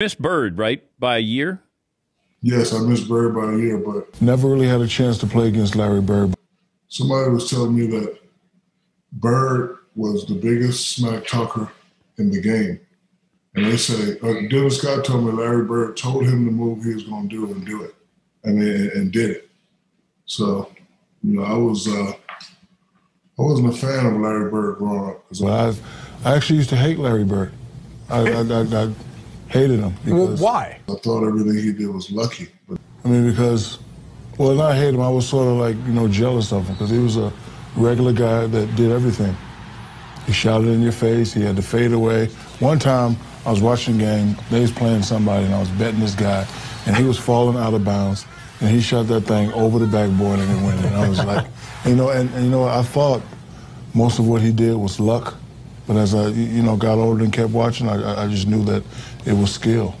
Missed Bird, right, by a year? Yes, I missed Bird by a year, but never really had a chance to play against Larry Bird. Somebody was telling me that Bird was the biggest smack talker in the game. And they say, uh, Dennis Scott told me Larry Bird told him the move he was going to do and do it. I mean, and, and did it. So, you know, I was, uh, I wasn't a fan of Larry Bird growing up. Well, I, I actually used to hate Larry Bird. I, I, I, I hated him. Well, why? I thought everything he did was lucky. But. I mean, because, well, not hate him. I was sort of like, you know, jealous of him because he was a regular guy that did everything. He shot it in your face. He had to fade away. One time, I was watching a game. They was playing somebody, and I was betting this guy, and he was falling out of bounds, and he shot that thing over the backboard and it went in. I was like, you know, and, and you know, I thought most of what he did was luck. But as I, you know, got older and kept watching, I, I just knew that it was skill.